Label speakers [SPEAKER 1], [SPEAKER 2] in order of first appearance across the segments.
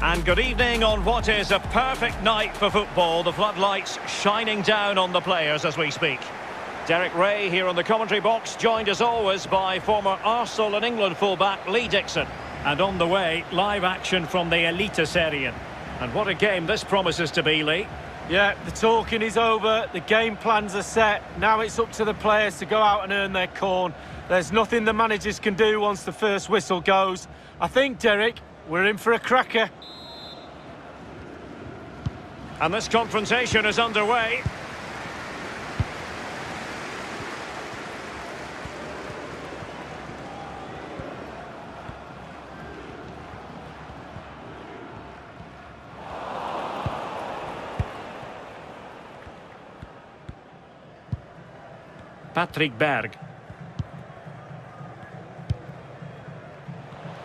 [SPEAKER 1] And good evening on what is a perfect night for football. The floodlights shining down on the players as we speak. Derek Rae here on the commentary box, joined as always by former Arsenal and England fullback Lee Dixon. And on the way, live action from the Eliteserien. And what a game this promises to be, Lee.
[SPEAKER 2] Yeah, the talking is over, the game plans are set. Now it's up to the players to go out and earn their corn. There's nothing the managers can do once the first whistle goes. I think, Derek, we're in for a cracker.
[SPEAKER 1] And this confrontation is underway. Patrick Berg.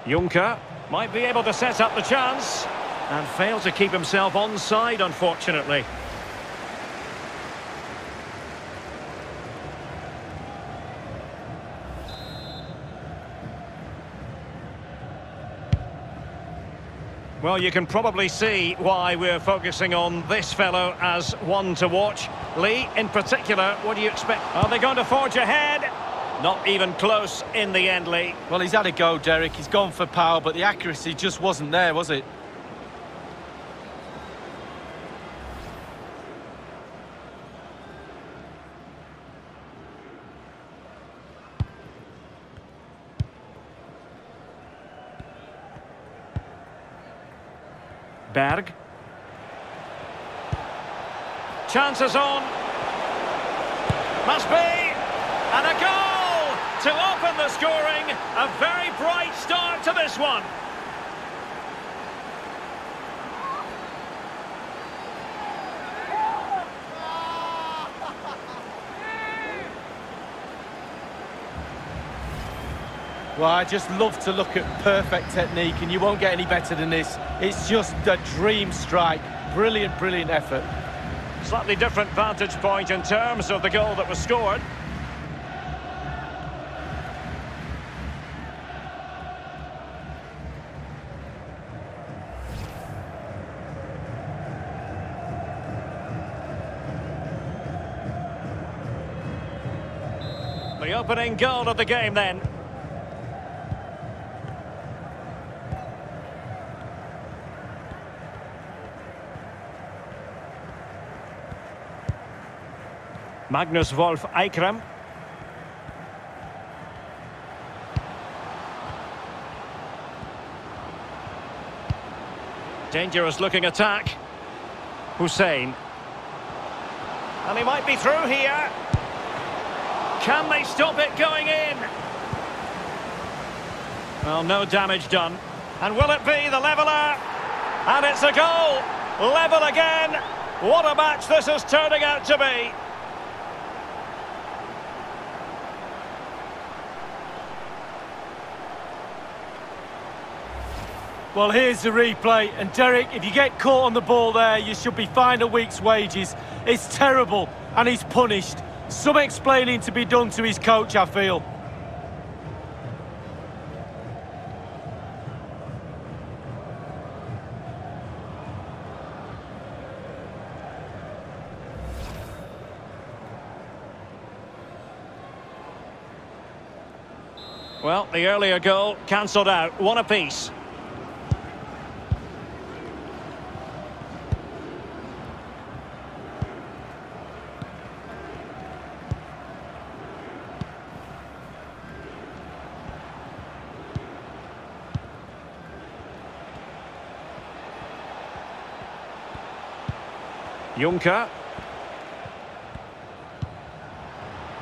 [SPEAKER 1] Junker might be able to set up the chance and failed to keep himself onside, unfortunately. Well, you can probably see why we're focusing on this fellow as one to watch. Lee, in particular, what do you expect? Are they going to forge ahead? Not even close in the end, Lee.
[SPEAKER 2] Well, he's had a go, Derek. He's gone for power, but the accuracy just wasn't there, was it?
[SPEAKER 1] Berg. Chances on. Must be. And a goal to open the scoring. A very bright start to this one.
[SPEAKER 2] Well, I just love to look at perfect technique, and you won't get any better than this. It's just a dream strike. Brilliant, brilliant effort.
[SPEAKER 1] Slightly different vantage point in terms of the goal that was scored. Opening goal of the game then. Magnus Wolff Eikrem. Dangerous looking attack. Hussain. And he might be through here. Can they stop it going in? Well, no damage done. And will it be the leveller? And it's a goal! Level again! What a match this is turning out to be!
[SPEAKER 2] Well, here's the replay. And Derek, if you get caught on the ball there, you should be fined a week's wages. It's terrible, and he's punished. Some explaining to be done to his coach, I feel.
[SPEAKER 1] Well, the earlier goal cancelled out. One apiece. Junker.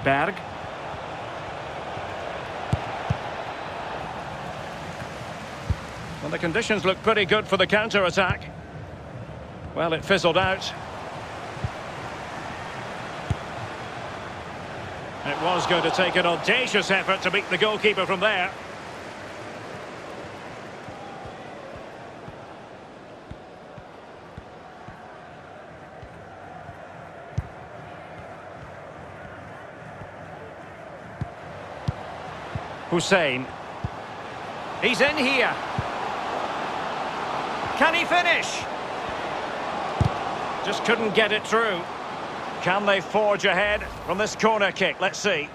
[SPEAKER 1] Berg. Well, the conditions look pretty good for the counter-attack. Well, it fizzled out. It was going to take an audacious effort to beat the goalkeeper from there. Hussain. He's in here. Can he finish? Just couldn't get it through. Can they forge ahead from this corner kick? Let's see.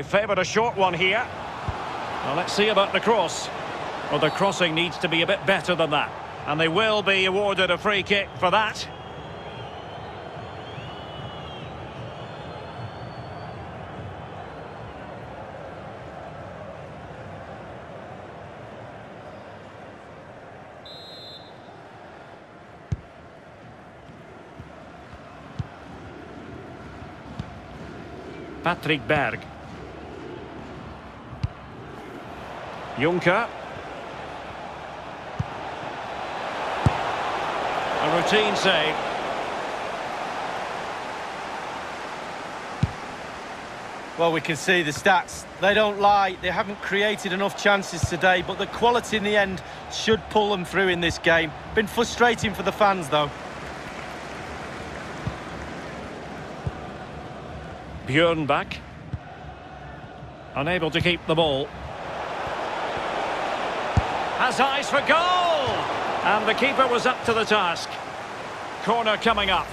[SPEAKER 1] They favoured a short one here. Well, let's see about the cross. Well, the crossing needs to be a bit better than that. And they will be awarded a free kick for that. Patrick Berg. Junker. A routine save.
[SPEAKER 2] Well, we can see the stats. They don't lie. They haven't created enough chances today, but the quality in the end should pull them through in this game. Been frustrating for the fans, though.
[SPEAKER 1] Bjørnbak. Unable to keep the ball. Has eyes for goal! And the keeper was up to the task. Corner coming up.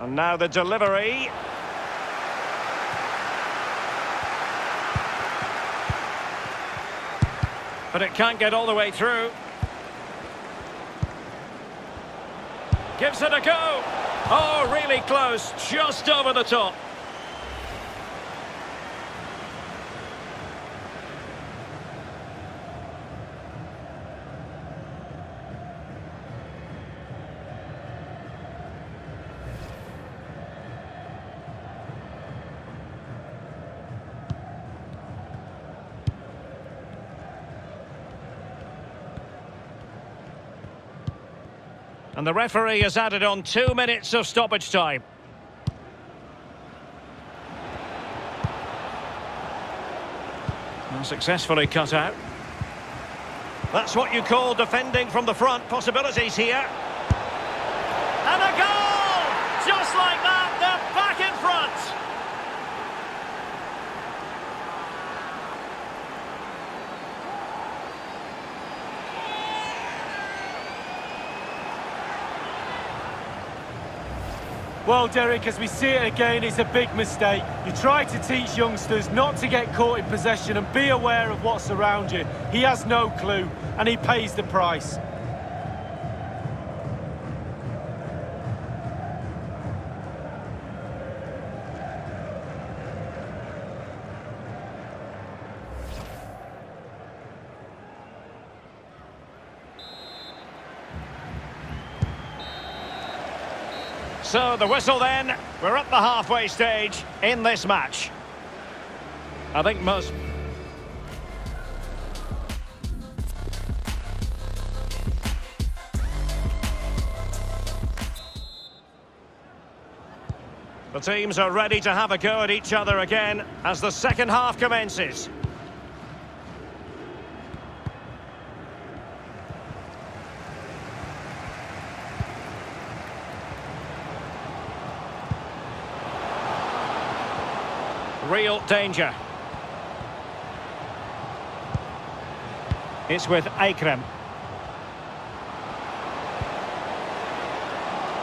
[SPEAKER 1] And now the delivery. But it can't get all the way through. Gives it a go. Oh, really close. Just over the top. And the referee has added on two minutes of stoppage time. successfully cut out. That's what you call defending from the front. Possibilities here. And a goal! Just like that, they're back in front.
[SPEAKER 2] Well, Derek, as we see it again, it's a big mistake. You try to teach youngsters not to get caught in possession and be aware of what's around you. He has no clue, and he pays the price.
[SPEAKER 1] So the whistle then, we're at the halfway stage in this match. I think most... The teams are ready to have a go at each other again as the second half commences. Real danger. It's with Eikrem.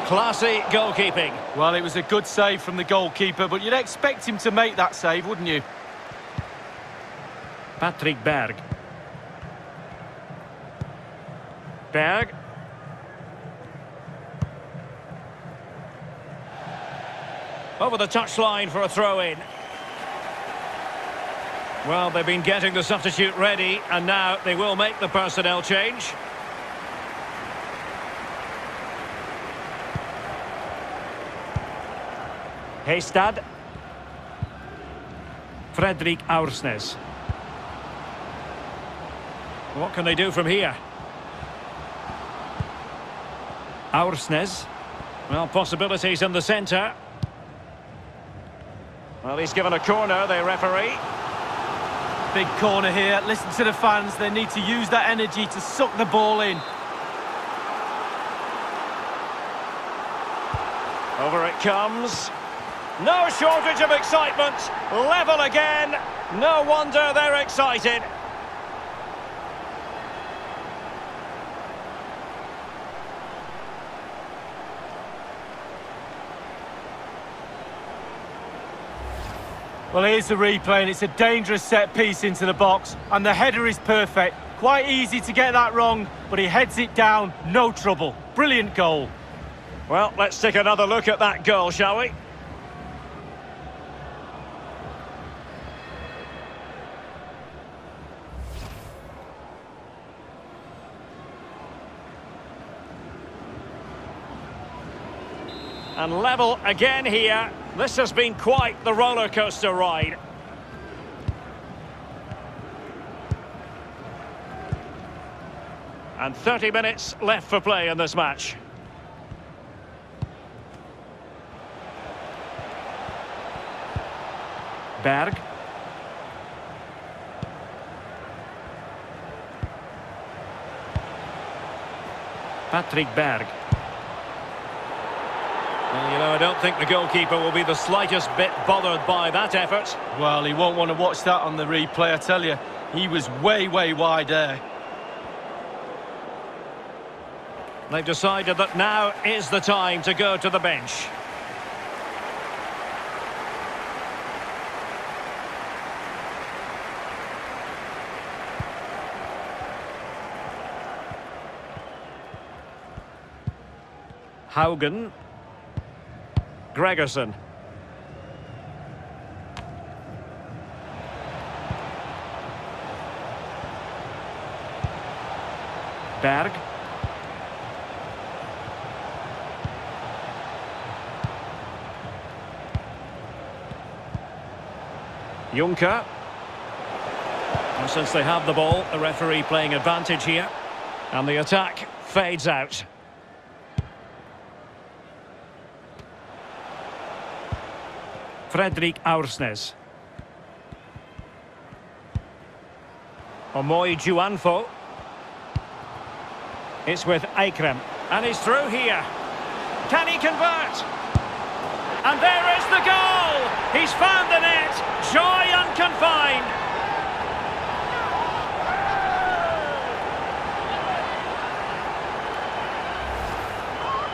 [SPEAKER 1] Classy goalkeeping.
[SPEAKER 2] Well, it was a good save from the goalkeeper, but you'd expect him to make that save, wouldn't you?
[SPEAKER 1] Patrick Berg. Berg. Over the touchline for a throw-in. Well, they've been getting the substitute ready, and now they will make the personnel change. Hestad. Fredrik Aursnes. What can they do from here? Aursnes. Well, possibilities in the centre. Well, he's given a corner, the referee.
[SPEAKER 2] Big corner here. Listen to the fans. They need to use that energy to suck the ball in.
[SPEAKER 1] Over it comes. No shortage of excitement. Level again. No wonder they're excited.
[SPEAKER 2] Well, here's the replay, and it's a dangerous set piece into the box, and the header is perfect. Quite easy to get that wrong, but he heads it down, no trouble. Brilliant goal.
[SPEAKER 1] Well, let's take another look at that goal, shall we? And level again here. This has been quite the roller coaster ride. And 30 minutes left for play in this match. Berg. Patrick Berg. Well, you know, I don't think the goalkeeper will be the slightest bit bothered by that effort.
[SPEAKER 2] Well, he won't want to watch that on the replay, I tell you. He was way, way wide there.
[SPEAKER 1] They've decided that now is the time to go to the bench. Haugen. Gregersen. Berg. Junker. And since they have the ball, the referee playing advantage here. And the attack fades out. Fredrik Aursnes. Omoijuanfo. It's with Eikrem. And he's through here. Can he convert? And there is the goal! He's found the net. Joy unconfined.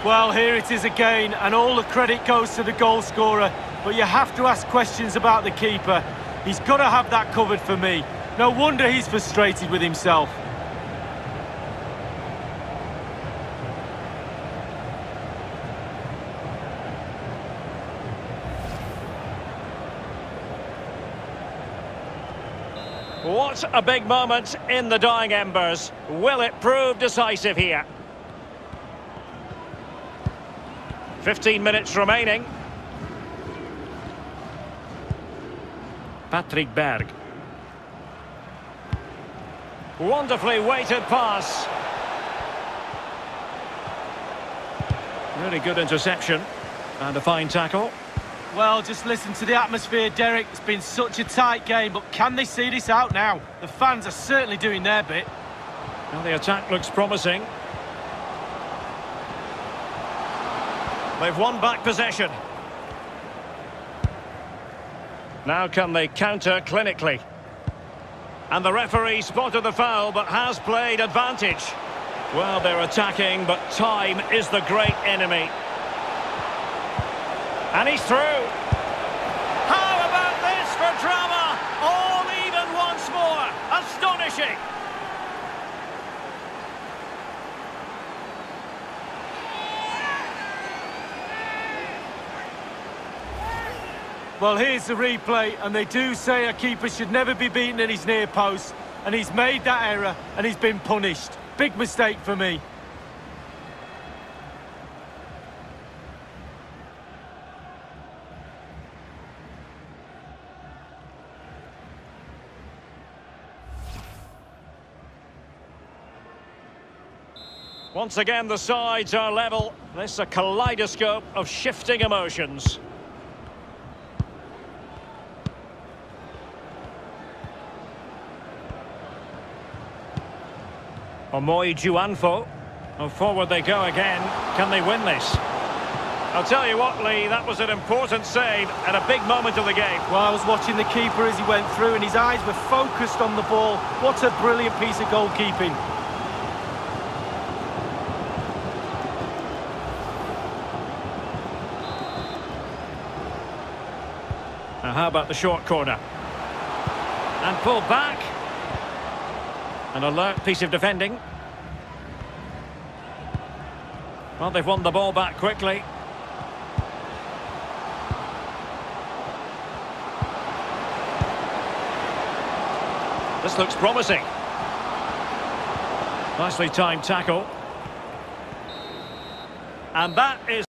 [SPEAKER 2] Well, here it is again, and all the credit goes to the goal scorer. But you have to ask questions about the keeper. He's got to have that covered for me. No wonder he's frustrated with himself.
[SPEAKER 1] What a big moment in the dying embers. Will it prove decisive here? 15 minutes remaining. Patrick Berg. Wonderfully weighted pass. Really good interception. And a fine tackle.
[SPEAKER 2] Well, just listen to the atmosphere, Derek. It's been such a tight game, but can they see this out now? The fans are certainly doing their bit.
[SPEAKER 1] And the attack looks promising. They've won back possession. Now can they counter clinically? And the referee spotted the foul, but has played advantage. Well, they're attacking, but time is the great enemy. And he's through. How about this for drama? All even once more. Astonishing.
[SPEAKER 2] Well, here's the replay, and they do say a keeper should never be beaten in his near post, and he's made that error, and he's been punished. Big mistake for me.
[SPEAKER 1] Once again, the sides are level. This is a kaleidoscope of shifting emotions. Omoijuanfo. And forward they go again. Can they win this? I'll tell you what, Lee, that was an important save at a big moment of the game.
[SPEAKER 2] Well, I was watching the keeper as he went through and his eyes were focused on the ball. What a brilliant piece of goalkeeping.
[SPEAKER 1] Now, how about the short corner? And pulled back. An alert piece of defending. Well, they've won the ball back quickly. This looks promising. Nicely timed tackle. And that is...